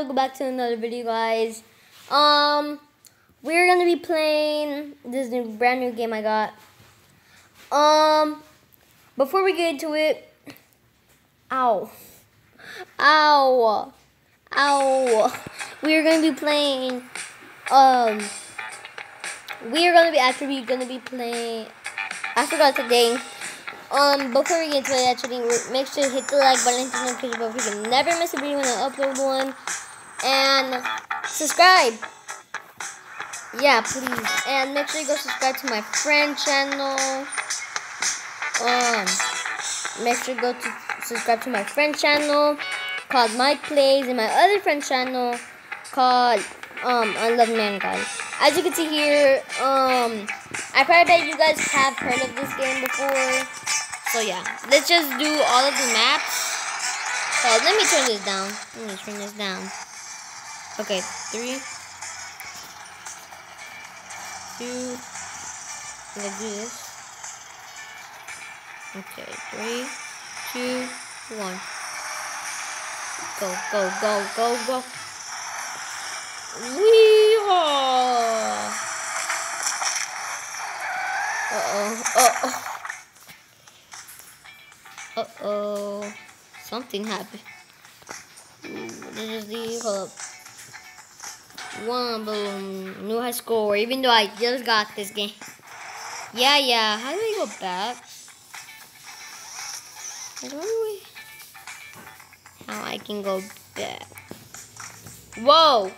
welcome back to another video, guys. Um, we're gonna be playing this new brand new game I got. Um, before we get into it, ow, ow, ow. We're gonna be playing. Um, we are gonna be actually gonna be playing. I forgot the name. Um, before we get to it, actually, make sure to hit the like button, and the notification bell, so you can never miss a video when I upload one, and subscribe. Yeah, please, and make sure you go subscribe to my friend channel. Um, make sure you go to subscribe to my friend channel called Mike Plays, and my other friend channel called um I Love Man Guys. As you can see here, um, I probably bet you guys have heard of this game before. So yeah, let's just do all of the maps. So let me turn this down. Let me turn this down. Okay, three, two. Let's do this. Okay, three, two, one. Go, go, go, go, go. Weehaw! Uh-oh, uh-oh. Uh-oh. Something happened. This is the, hold. One, boom. New high score, even though I just got this game. Yeah, yeah. How do we go back? I don't know how I can go back. Whoa!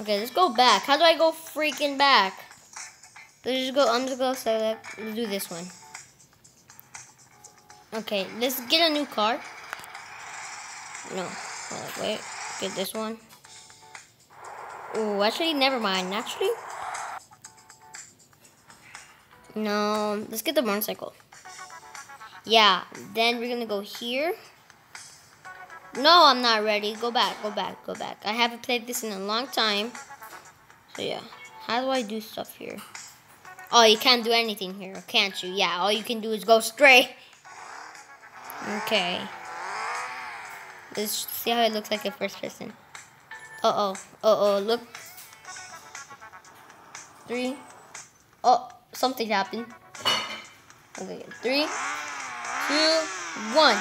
Okay, let's go back. How do I go freaking back? Let's just go. I'm just gonna select. Let's do this one. Okay, let's get a new car. No, wait. Get this one. Oh, actually, never mind. Actually, no. Let's get the motorcycle. Yeah. Then we're gonna go here. No, I'm not ready. Go back. Go back. Go back. I haven't played this in a long time. So yeah. How do I do stuff here? Oh, you can't do anything here, can't you? Yeah, all you can do is go straight. Okay. Let's see how it looks like a first person. Uh-oh. Uh-oh, look. Three. Oh, something happened. Okay, three, two, one.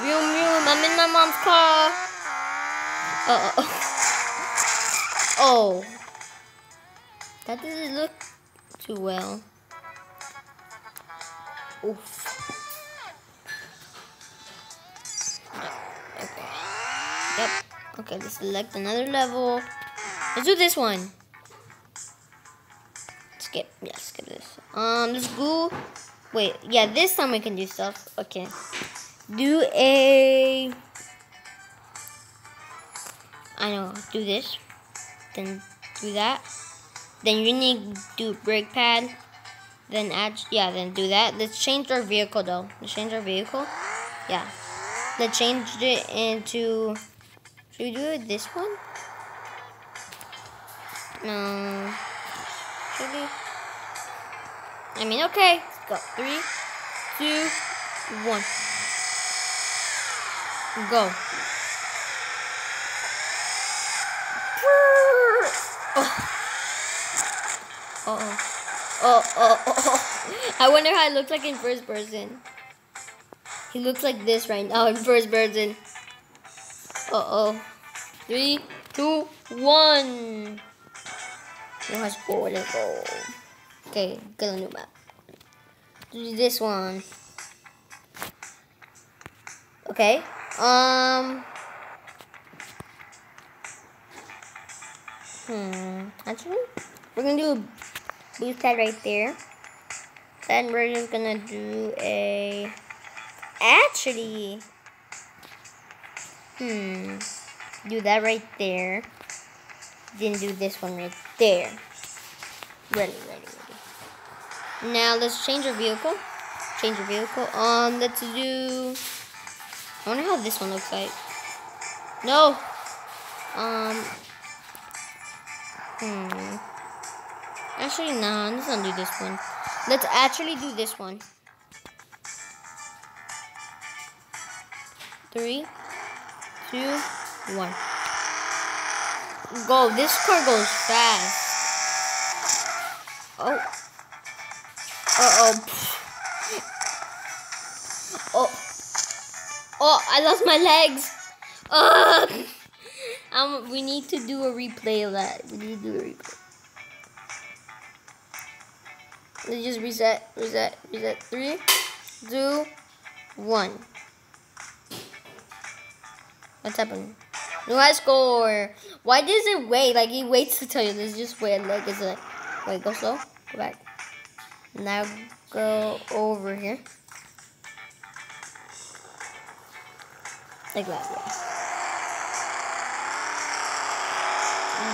Vroom, vroom, I'm in my mom's car. Uh-oh. Oh. That doesn't look too well. Oof. Let's select another level. Let's do this one. Skip. Yeah, skip this. Um, let's go. Wait, yeah, this time we can do stuff. Okay. Do a... I know, do this. Then do that. Then you need to do brake pad. Then add, yeah, then do that. Let's change our vehicle though. Let's change our vehicle. Yeah. Let's change it into, should we do it this one? No. Should we? I mean, okay. Let's go. Three, two, one. Go. Oh. Oh, oh, oh, oh. I wonder how it looks like in first person. He looks like this right now in first person. Uh oh. Three, two, one. Let's go, let's. Okay, get a new map. Do this one. Okay. Um. Hmm. Actually, we're gonna do a boost pad right there. Then we're just gonna do a actually hmm do that right there. Then do this one right there. Ready, ready, ready. Now let's change our vehicle. Change your vehicle. Um, let's do. I wonder how this one looks like. No. Um. Hmm. Actually, nah, let's not do this one. Let's actually do this one. Three, two, one. Go. This car goes fast. Oh. Uh-oh. Oh. Oh, I lost my legs. Ugh. Um, we need to do a replay of that. We need to do a replay. Let's just reset, reset, reset. Three, two, one. What's happening? New high score. Why does it wait? Like he waits to tell you. This is just wait. Like it's like, wait, go slow. Go back. Now go over here. Like that.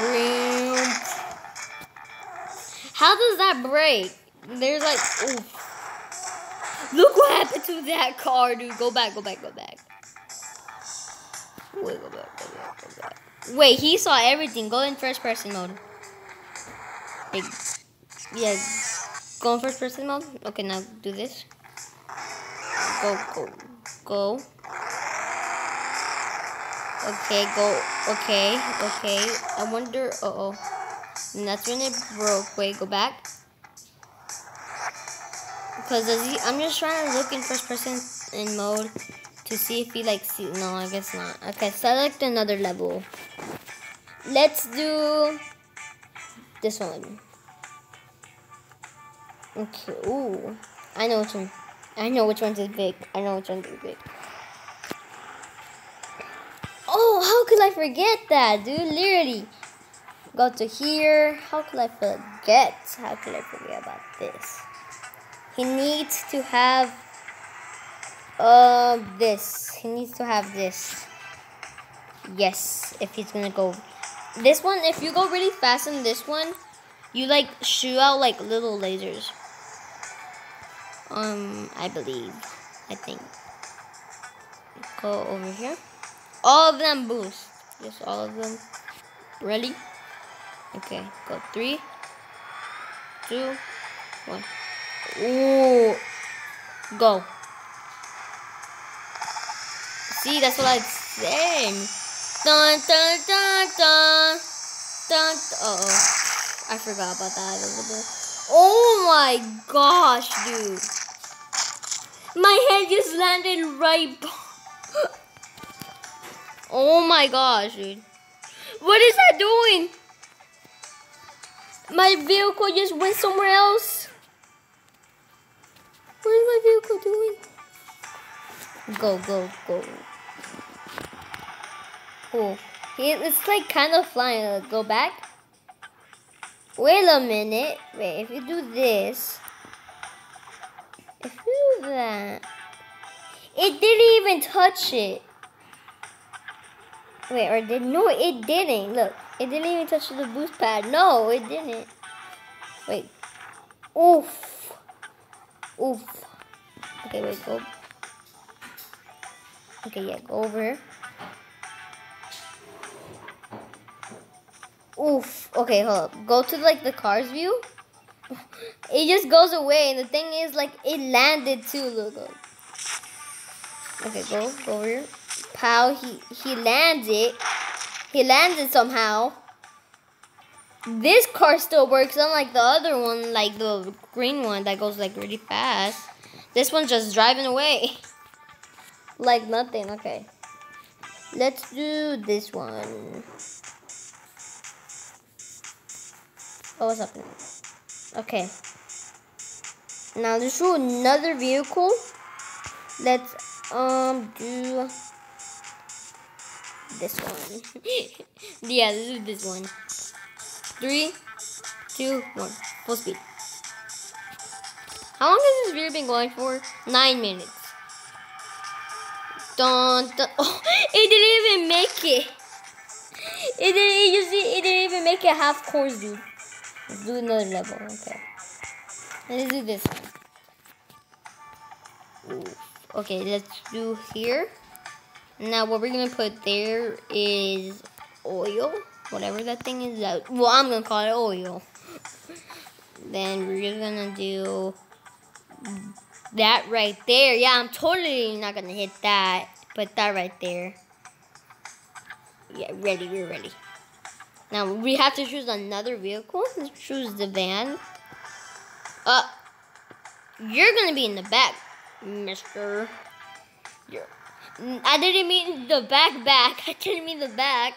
Yeah. How does that break? There's like, oof. Look what happened to that car, dude. Go back, go back, go back. Wait, he saw everything. Go in first person mode. Hey, yeah, go in first person mode. Okay, now do this. Go, go, go. Okay, go. Okay, okay. I wonder. Uh oh. And that's when it broke. Wait, go back. Because he, I'm just trying to look in first person in mode to see if he like see. No, I guess not. Okay, select another level. Let's do this one. Okay. Ooh, I know which one. I know which one's big. I know which one's big. Oh, how could I forget that, dude? Literally. Go to here. How could I forget? How could I forget about this? He needs to have uh this. He needs to have this. Yes, if he's gonna go. This one, if you go really fast in this one, you like shoot out like little lasers. Um, I believe. I think. Go over here. All of them boost. Just all of them. Ready? Okay, go three, two, one. Ooh. Go. See, that's what I'm saying. Dun, dun, dun. Uh oh. I forgot about that. Oh my gosh, dude. My head just landed right. oh my gosh, dude. What is that doing? My vehicle just went somewhere else. What is my vehicle doing? Go, go, go. Cool. It's like kind of flying. Uh, go back. Wait a minute. Wait, if you do this. If you do that. It didn't even touch it. Wait, or did no? It didn't. Look, it didn't even touch the boost pad. No, it didn't. Wait. Oof. Oof. Okay, wait. Go. Okay, yeah. Go over Oof. Okay, hold up. Go to like the car's view. It just goes away, and the thing is, like, it landed too. Look. look. Okay, go, go over here. Pow, he, he lands it. He lands it somehow. This car still works, unlike the other one, like the green one that goes like really fast. This one's just driving away. like nothing, okay. Let's do this one. Oh, what's happening? Okay. Now let's do another vehicle. Let's um do this one. yeah, this is this one. Three, two, one. Full speed. How long has this video been going for? Nine minutes. Dun, dun. Oh, it didn't even make it. It didn't. It didn't even make it half course, dude. Let's do another level. Okay. Let's do this one. Ooh. Okay, let's do here. Now what we're gonna put there is oil, whatever that thing is. That well, I'm gonna call it oil. then we're just gonna do that right there. Yeah, I'm totally not gonna hit that put that right there. Yeah, ready, we're ready. Now we have to choose another vehicle. Let's choose the van. Uh, you're gonna be in the back, mister. You're, I didn't mean the back back. I didn't mean the back.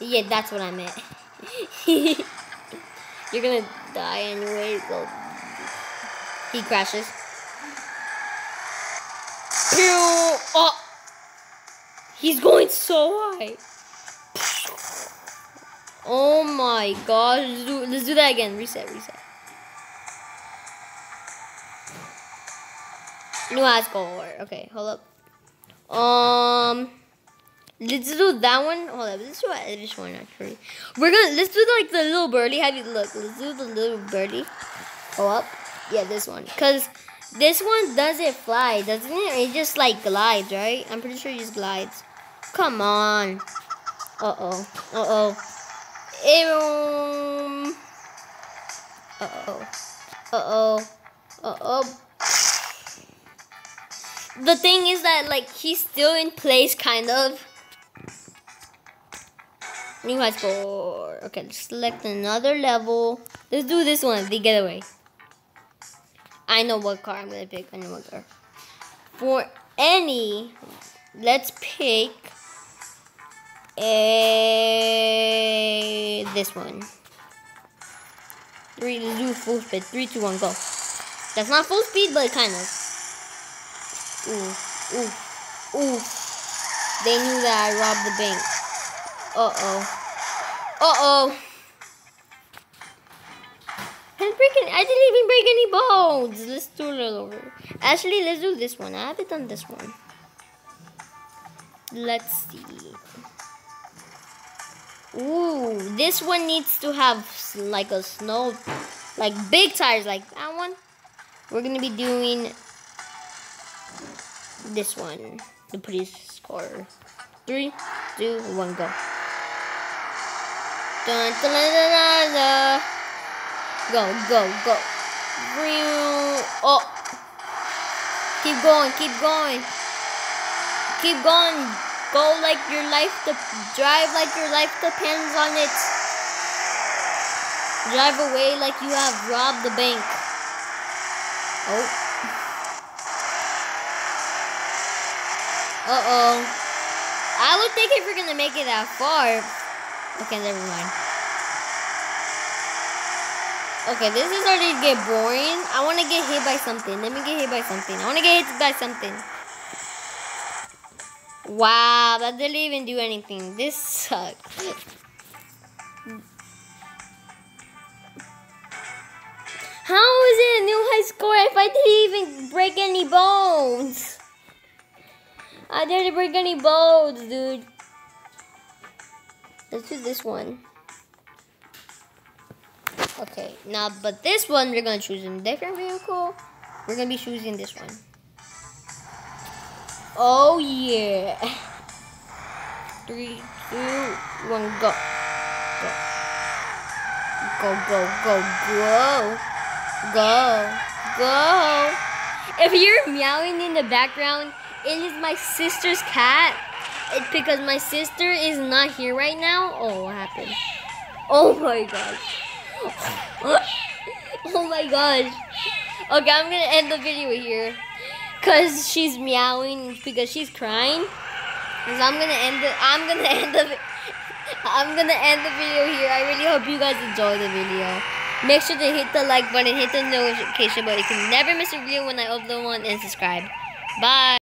Yeah, that's what I meant. you're gonna die anyway, so he crashes. Oh! He's going so high. Oh my gosh. Let's do, let's do that again. Reset, reset. New high score. Okay, hold up. Um, let's do that one. Hold up. Let's do this one actually. We're gonna let's do like the little birdie. Have you look? Let's do the little birdie. Hold up. Yeah, this one. Cause this one doesn't fly, doesn't it? It just like glides, right? I'm pretty sure it just glides. Come on. Uh oh. Uh oh. Um. Uh oh. Uh oh. Uh oh. The thing is that like he's still in place, kind of. New high score. Okay, let's select another level. Let's do this one, the getaway. I know what car I'm gonna pick. I know what car. For any, let's pick a this one. Three, let's do full speed. Three, two, one, go. That's not full speed, but kind of. Ooh, ooh, ooh. They knew that I robbed the bank. Uh oh. Uh oh. I didn't even break any bones. Let's do it over. Actually, let's do this one. I haven't done this one. Let's see. Ooh, this one needs to have like a snow, like big tires like that one. We're gonna be doing this one, the police score. Three, two, one, go. Dun, dun, dun, dun. Go, go, go. Oh. Keep going, keep going. Keep going. Go like your life, drive like your life depends on it. Drive away like you have robbed the bank. Oh. Uh-oh. I would think if you're gonna make it that far. Okay, never mind. Okay, this is starting to get boring. I want to get hit by something. Let me get hit by something. I want to get hit by something. Wow, that didn't even do anything. This sucks. How is it a new high score if I didn't even break any bones? I didn't break any bones, dude. Let's do this one. Okay, now, but this one, we're going to choose a different vehicle. We're going to be choosing this one. Oh, yeah. Three, two, one, go. Go. Go, go, go, go. Go. Go. If you're meowing in the background, it is my sister's cat. It's because my sister is not here right now. Oh, what happened? Oh my gosh. oh my gosh. Okay, I'm gonna end the video here. Cause she's meowing because she's crying. Cause I'm gonna end the I'm gonna end the I'm gonna end the video here. I really hope you guys enjoy the video. Make sure to hit the like button, hit the notification button. You can never miss a video when I upload one and subscribe. Bye.